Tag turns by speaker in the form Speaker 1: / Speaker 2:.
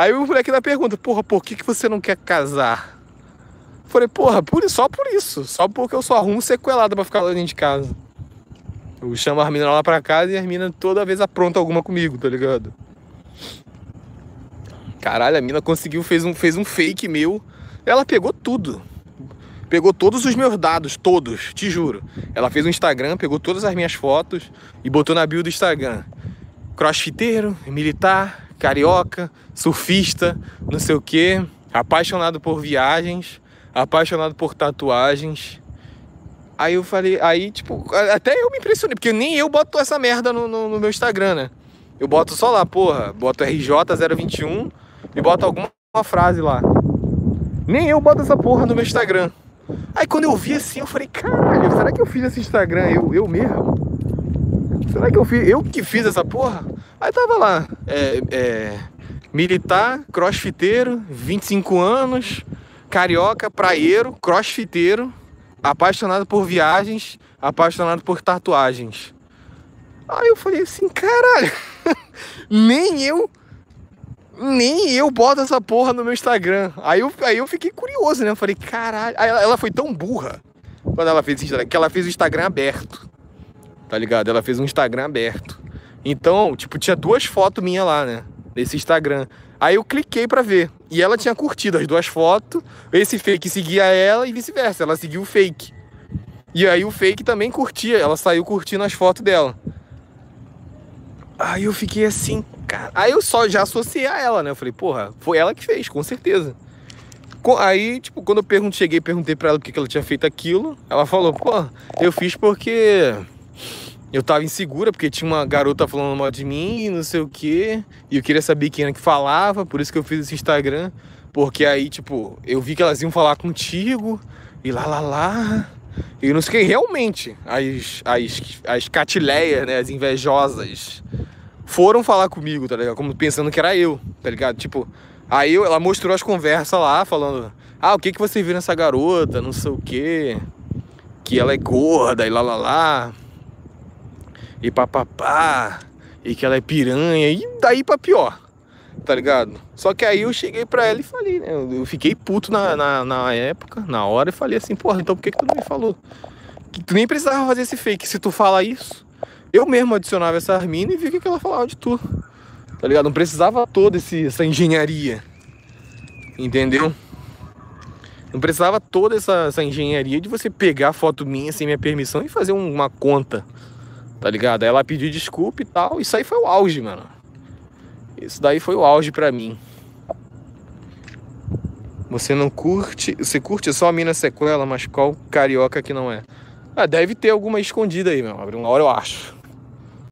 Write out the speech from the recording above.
Speaker 1: Aí o moleque da pergunta, porra, por que, que você não quer casar? Falei, porra, por, só por isso. Só porque eu só arrumo sequelada pra ficar lá dentro de casa. Eu chamo as minas lá pra casa e as minas toda vez aprontam alguma comigo, tá ligado? Caralho, a mina conseguiu, fez um, fez um fake meu. Ela pegou tudo. Pegou todos os meus dados, todos, te juro. Ela fez um Instagram, pegou todas as minhas fotos e botou na bio do Instagram. Crossfiteiro, militar, carioca, surfista, não sei o que, apaixonado por viagens, apaixonado por tatuagens. Aí eu falei, aí tipo, até eu me impressionei, porque nem eu boto essa merda no, no, no meu Instagram, né? Eu boto só lá, porra, boto RJ021 e boto alguma frase lá. Nem eu boto essa porra no meu Instagram. Aí quando eu vi assim, eu falei, caralho, será que eu fiz esse Instagram eu, eu mesmo? Será que eu fiz, eu que fiz essa porra? Aí tava lá, é, é, militar, crossfiteiro, 25 anos, carioca, praieiro, crossfiteiro, apaixonado por viagens, apaixonado por tatuagens. Aí eu falei assim, caralho, nem eu nem eu boto essa porra no meu Instagram. Aí eu, aí eu fiquei curioso, né? Eu falei, caralho. Aí ela, ela foi tão burra quando ela fez Instagram, que ela fez o Instagram aberto. Tá ligado? Ela fez um Instagram aberto. Então, tipo, tinha duas fotos minhas lá, né? Nesse Instagram. Aí eu cliquei para ver. E ela tinha curtido as duas fotos. Esse fake seguia ela e vice-versa. Ela seguiu o fake. E aí o fake também curtia. Ela saiu curtindo as fotos dela. Aí eu fiquei assim, cara. Aí eu só já associei a ela, né? Eu falei, porra, foi ela que fez, com certeza. Aí, tipo, quando eu perguntei, cheguei perguntei pra ela por que ela tinha feito aquilo, ela falou, pô, eu fiz porque eu tava insegura, porque tinha uma garota falando mal de mim e não sei o quê. E eu queria saber quem era que falava, por isso que eu fiz esse Instagram. Porque aí, tipo, eu vi que elas iam falar contigo e lá, lá, lá. E não sei o que, realmente, as, as, as catileias, né, as invejosas, foram falar comigo, tá ligado? Como pensando que era eu, tá ligado? Tipo, aí ela mostrou as conversas lá, falando: Ah, o que que você viu nessa garota? Não sei o que. Que ela é gorda e lá lá lá. E papapá. E que ela é piranha. E daí pra pior, tá ligado? Só que aí eu cheguei pra ela e falei, né? Eu fiquei puto na, na, na época, na hora, e falei assim: Porra, então por que, que tu não me falou? Que tu nem precisava fazer esse fake. Se tu fala isso eu mesmo adicionava essa Armina e via o que ela falava de tu. Tá ligado? Não precisava toda esse, essa engenharia. Entendeu? Não precisava toda essa, essa engenharia de você pegar a foto minha sem minha permissão e fazer uma conta. Tá ligado? Aí ela pediu desculpa e tal. Isso aí foi o auge, mano. Isso daí foi o auge pra mim. Você não curte. Você curte só a mina sequela, mas qual carioca que não é? Ah, deve ter alguma escondida aí, meu. Uma hora eu acho.